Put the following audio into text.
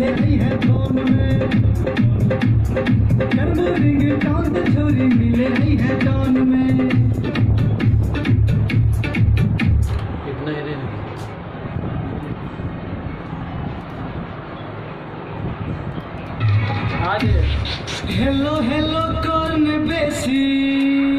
मिले ही है फ़ोन में। करबो रिंग टोन तो छोरी मिले ही है टोन में। कितना गिरे आज हेलो हेलो कौन बेसी?